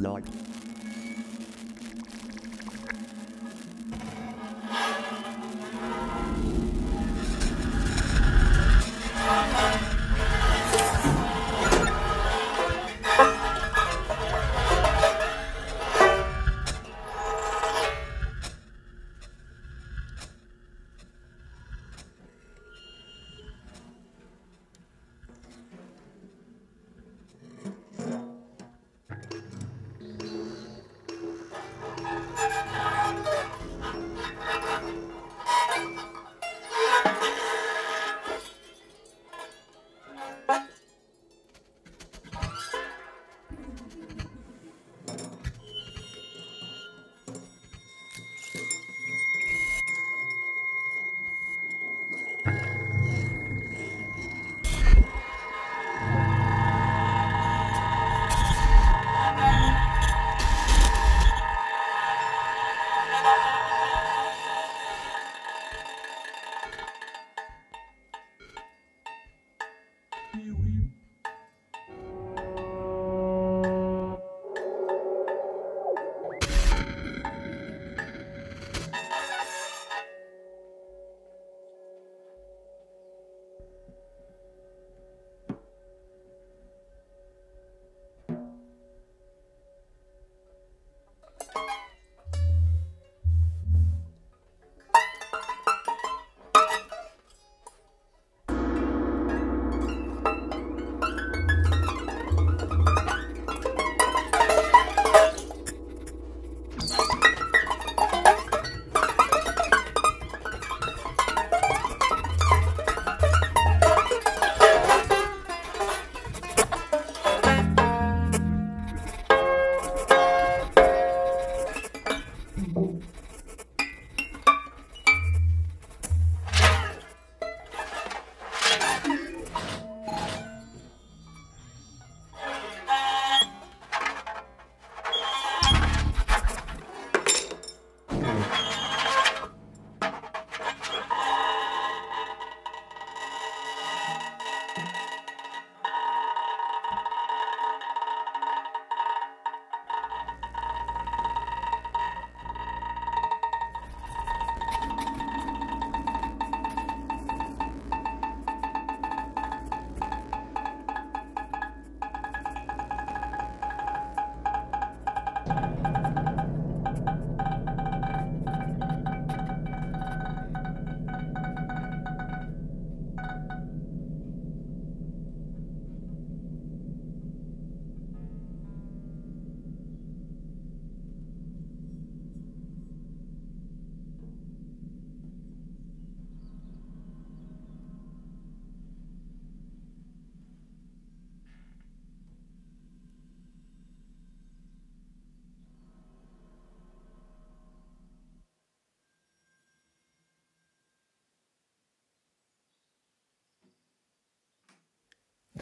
Like.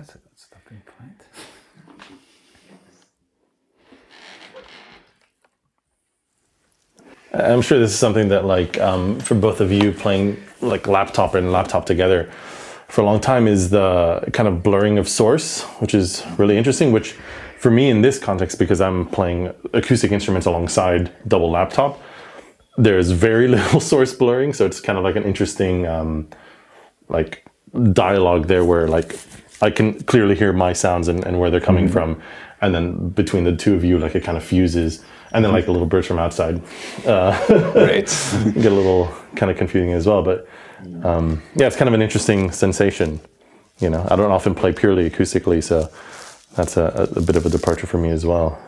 A good stopping point. I'm sure this is something that, like, um, for both of you playing like laptop and laptop together for a long time, is the kind of blurring of source, which is really interesting. Which, for me, in this context, because I'm playing acoustic instruments alongside double laptop, there's very little source blurring, so it's kind of like an interesting, um, like, dialogue there where like I can clearly hear my sounds and, and where they're coming Mm-hmm. from. And then between the two of you, like it kind of fuses. And then like a little birds from outside uh, Right. get a little kind of confusing as well. But um, yeah, it's kind of an interesting sensation. You know, I don't often play purely acoustically, so that's a, a bit of a departure for me as well.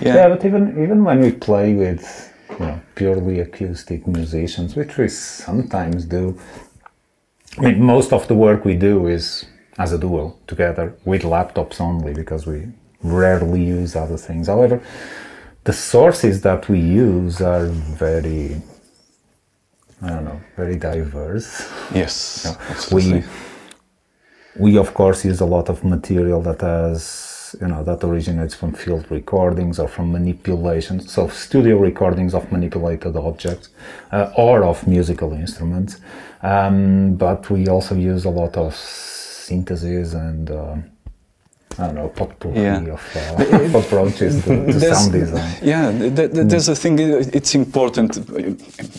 Yeah. but even even when we play with you know, purely acoustic musicians, which we sometimes do, I mean, most of the work we do is as a duo together with laptops only because we rarely use other things. However, the sources that we use are very I don't know, very diverse. Yes. You know, we we of course use a lot of material that has you know that originates from field recordings or from manipulations, so studio recordings of manipulated objects uh, or of musical instruments. Um, but we also use a lot of synthesis and. Uh, I don't know, potpourri yeah. of, uh, approaches to, to sound design. Yeah, th th there's a thing, it's important,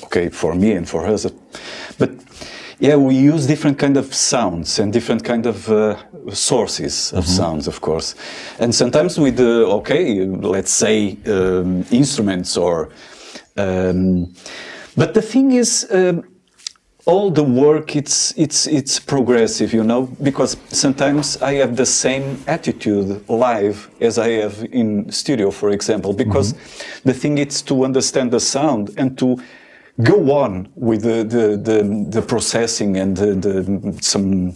okay, for me and for us, but yeah, we use different kind of sounds and different kind of uh, sources of mm -hmm. sounds, of course. And sometimes with, uh, okay, let's say um, instruments or, um, but the thing is, um, all the work it's it's it's progressive you know because sometimes i have the same attitude live as i have in studio for example because mm-hmm. the thing is to understand the sound and to go on with the the the, the processing and the, the some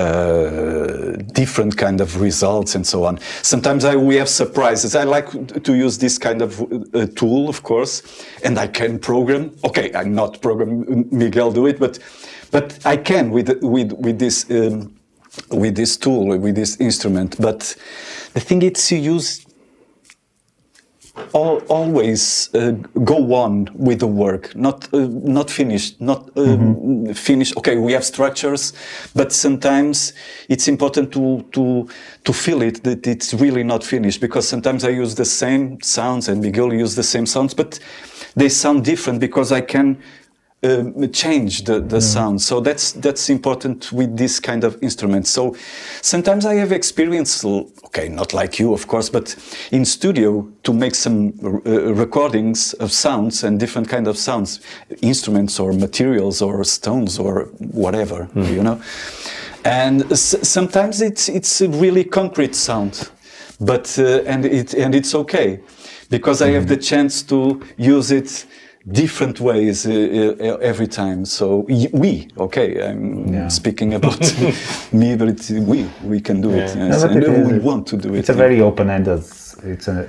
uh, different kind of results and so on. Sometimes I, we have surprises. I like to use this kind of uh, tool, of course, and I can program. Okay, I'm not program. Miguel do it, but but I can with with with this um, with this tool with this instrument. But the thing is to use al always uh, go on with the work, not uh, not finished, not uh, mm -hmm. finished. Okay, we have structures, but sometimes it's important to to to feel it that it's really not finished because sometimes I use the same sounds and Miguel use the same sounds, but they sound different because I can uh, change the, the mm. sound. So that's that's important with this kind of instrument. So sometimes I have experience, okay, not like you, of course, but in studio to make some uh, recordings of sounds and different kind of sounds, instruments or materials or stones or whatever, mm. you know. And sometimes it's it's a really concrete sound, but uh, and it and it's okay because I have mm-hmm. the chance to use it different ways uh, uh, every time. So we, okay, I'm yeah. speaking about me, but it's we, we can do yeah. it, yes. no, and we want to do it. It's a very open-ended. It's a.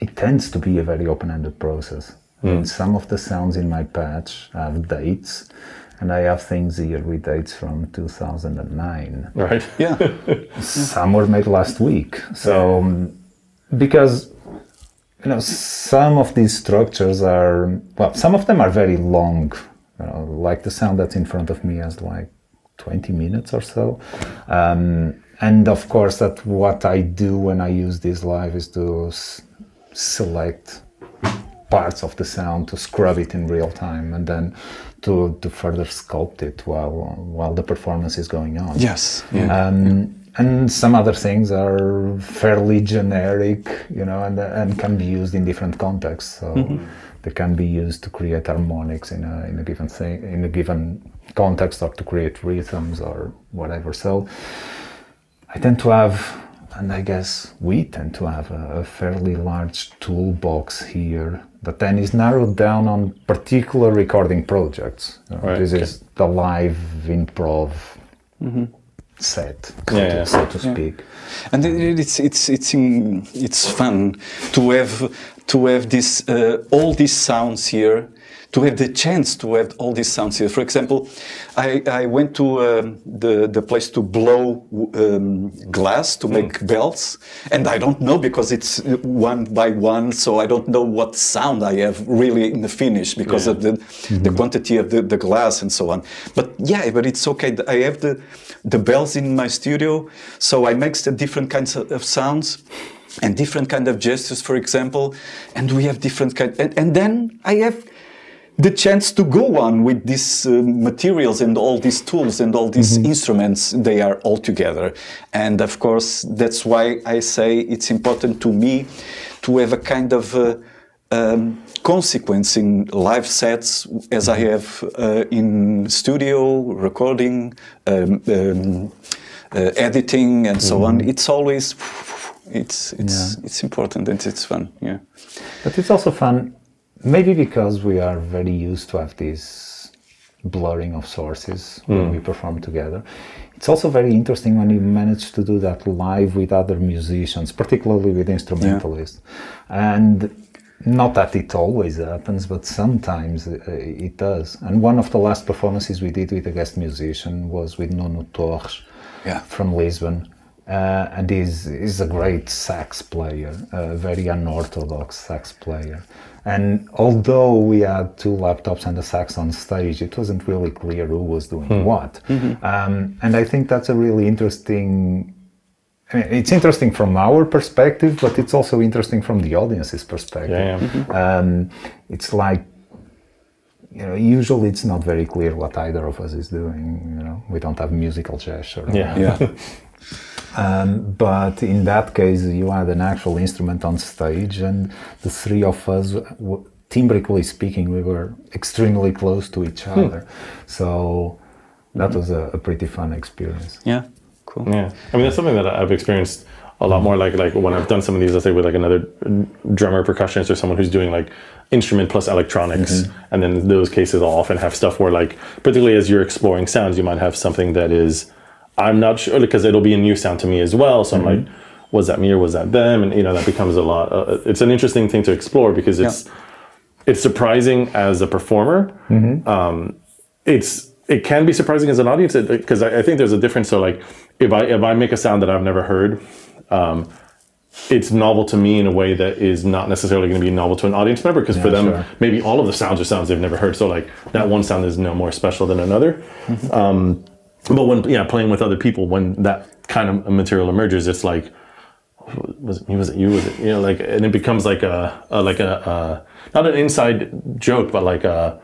It tends to be a very open-ended process. Mm. some of the sounds in my patch have dates, and I have things here with dates from 2009. Right. Yeah. some were made last week. So, um, because you know, some of these structures are, well, some of them are very long. You know, like the sound that's in front of me has like 20 minutes or so. Um, and of course, that what I do when I use this live is to s- select parts of the sound to scrub it in real time and then to, to further sculpt it while while the performance is going on. Yes. Yeah. Um, and some other things are fairly generic, you know, and, and can be used in different contexts. So mm-hmm. they can be used to create harmonics in a, in a given thing, in a given context, or to create rhythms or whatever. So I tend to have, and I guess we tend to have a, a fairly large toolbox here that then is narrowed down on particular recording projects. You know, right, this okay. is the live improv. Mm-hmm set, so, yeah, to, so to speak. And it's it's it's it's fun to have to have this uh, all these sounds here to have the chance to have all these sounds here. For example, I, I went to um, the, the place to blow um, glass to make mm. bells, and I don't know because it's one by one, so I don't know what sound I have really in the finish because yeah. of the, mm-hmm. the quantity of the, the glass and so on. But yeah, but it's okay. I have the, the bells in my studio, so I make the different kinds of sounds and different kind of gestures, for example, and we have different kind, and, and then I have the chance to go on with these uh, materials and all these tools and all these mm -hmm. instruments they are all together and of course that's why i say it's important to me to have a kind of uh, um, consequence in live sets as i have uh, in studio recording um, um, uh, editing and so mm -hmm. on mm-hmm. it's always it's it's yeah. it's important and it's fun yeah but it's also fun Maybe because we are very used to have this blurring of sources mm. when hmm. we perform together. it's also very interesting when you manage to do that live with other musicians, particularly with instrumentalists. And not that it always happens, but sometimes uh, it does. And one of the last performances we did with a guest musician was with Nuno Torres Yeah. from Lisbon. Uh, and he's, he's a great sax player, a very unorthodox sax player. And although we had two laptops and a sax on stage, it wasn't really clear who was doing what. Um, and I think that's a really interesting I mean, it's interesting from our perspective, but it's also interesting from the audience's perspective. Yeah, Um, it's like, you know, usually it's not very clear what either of us is doing. You know, we don't have musical gesture. Yeah. Yeah. Um, but in that case, you had an actual instrument on stage, and the three of us, w- timbrically speaking, we were extremely close to each other. So that was a, a pretty fun experience. Yeah. Cool. Yeah, I mean that's something that I've experienced a lot more. Like like when I've done some of these, let's say with like another drummer, percussionist, or someone who's doing like instrument plus electronics, and then those cases, I'll often have stuff where like particularly as you're exploring sounds, you might have something that is I'm not sure because it'll be a new sound to me as well. So I'm like, was that me or was that them? And you know that becomes a lot. Uh, it's an interesting thing to explore because it's it's surprising as a performer. Um, it's it can be surprising as an audience because I, I think there's a difference. So like if I if I make a sound that I've never heard, um, it's novel to me in a way that is not necessarily going to be novel to an audience member because for them sure. maybe all of the sounds are sounds they've never heard. So like that one sound is no more special than another. Um, but when yeah playing with other people when that kind of material emerges, it's like was it me? Was it you? Was it you know? Like, and it becomes like a, a like a, a not an inside joke, but like a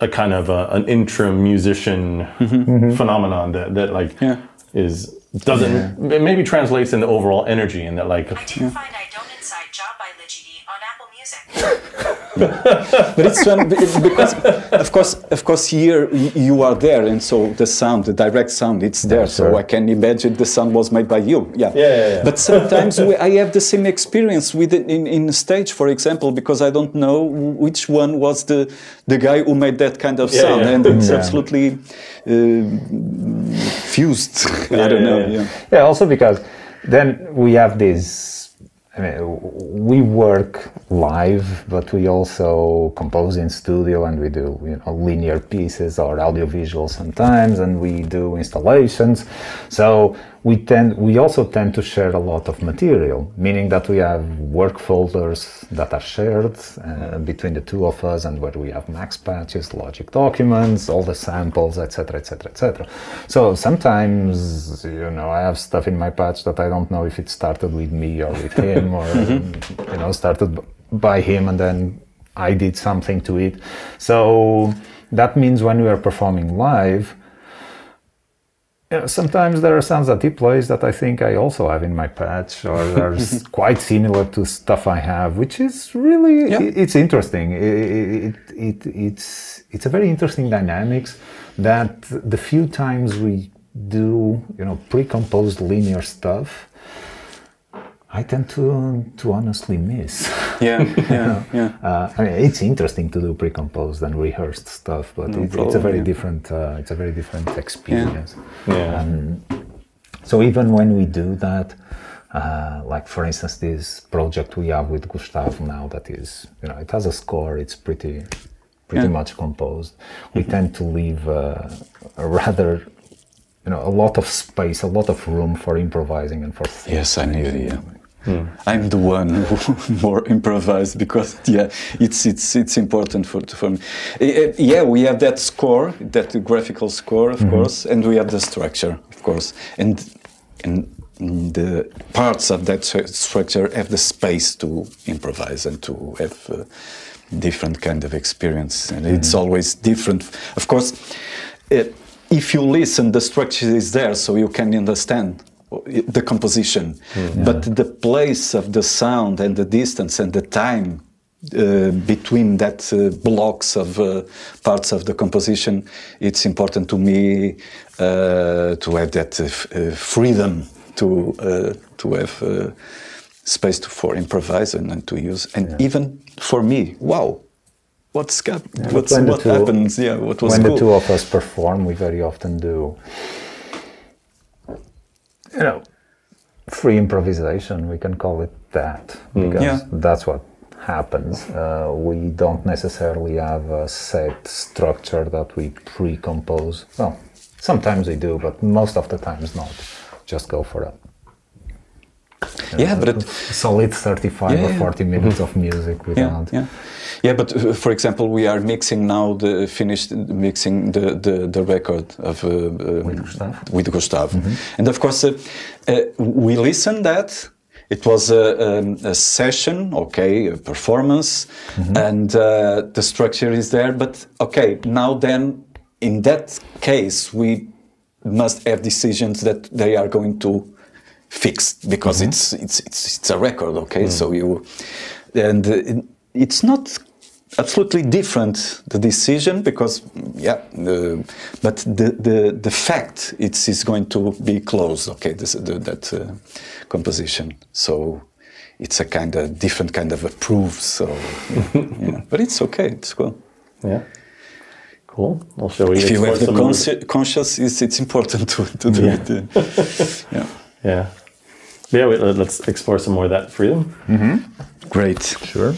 a kind of a, an intra musician mm-hmm. Mm-hmm. phenomenon that that like Yeah. is doesn't it maybe translates into overall energy and that like I didn't find I Don't Inside Job by Ligidi on Apple Music. but it's fun be- because of course of course here you are there and so the sound the direct sound it's there so sure. i can imagine the sound was made by you yeah Yeah, yeah, yeah. but sometimes we, i have the same experience with it in, in stage for example because i don't know which one was the the guy who made that kind of Yeah, sound yeah. and it's Yeah. absolutely uh, fused i don't yeah, know yeah. yeah. Yeah, also because then we have this. I mean, we work live, but we also compose in studio, and we do you know linear pieces or audiovisual sometimes, and we do installations. So we tend, we also tend to share a lot of material, meaning that we have work folders that are shared uh, between the two of us, and where we have max patches, logic documents, all the samples, etc., etc., etc. So sometimes, you know, I have stuff in my patch that I don't know if it started with me or with him, or you know, started by him and then I did something to it. So that means when we are performing live. Know, sometimes there are sounds that he plays that I think I also have in my patch, or are quite similar to stuff I have, which is really Yeah. i- it's interesting. It, it, it, it's it's a very interesting dynamics that the few times we do you know pre-composed linear stuff, I tend to to honestly miss. yeah yeah yeah Uh, I mean, it's interesting to do pre-composed and rehearsed stuff, but it, it's a very yeah. different. Uh, it's a very different experience. yeah Um, so even when we do that, uh, like for instance, this project we have with Gustav now, that is, you know, it has a score. It's pretty, pretty Yeah. much composed. We tend to leave uh, a rather, you know, a lot of space, a lot of room for improvising and for. Yes, I knew. Yeah, I'm the one who more improvised because yeah, it's it's it's important for for me. Eh, eh, Yeah, we have that score, that graphical score, of course, and we have the structure, of course, and and the parts of that structure have the space to improvise and to have. Uh, different kind of experience. And it's always different. Of course uh, if you listen the structure is there so you can understand the composition. But the place of the sound and the distance and the time uh, between that uh, blocks of uh, parts of the composition it's important to me uh, to have that uh, uh, freedom to to have space to, for improvising and to use. And even for me wow what's got, what's, what two- happens? Yeah what was when cool. the two of us perform, we very often do you know, free improvisation. We can call it that because Yeah. that's what happens. Uh, we don't necessarily have a set structure that we pre-compose. Well, sometimes we do, but most of the times not. Just go for it. Yeah, but it, solid 35 Yeah, or yeah. 40 minutes of music without. yeah, yeah. But uh, for example, we are mixing now the finished mixing the the, the record of uh, um, With Gustav. with Gustav, and of course uh, uh, we listened that. It was a, um, a session, okay, a performance, and uh, the structure is there. But okay, now then, in that case, we must have decisions that they are going to fix because it's, it's it's it's a record, okay. So you and uh, it- it's not absolutely different the decision because yeah, but the, the the fact it's is going to be closed, okay. This, the, that uh, composition, so. It's a kind of different kind of a proof, so yeah, yeah. but it's okay. It's cool. Yeah. Cool. We If you have the consci- conscious, it's, it's important to, to do Yeah. it. uh, yeah. Yeah. Yeah, wait, let- let's explore some more of that freedom. Mm-hmm. Great. Sure.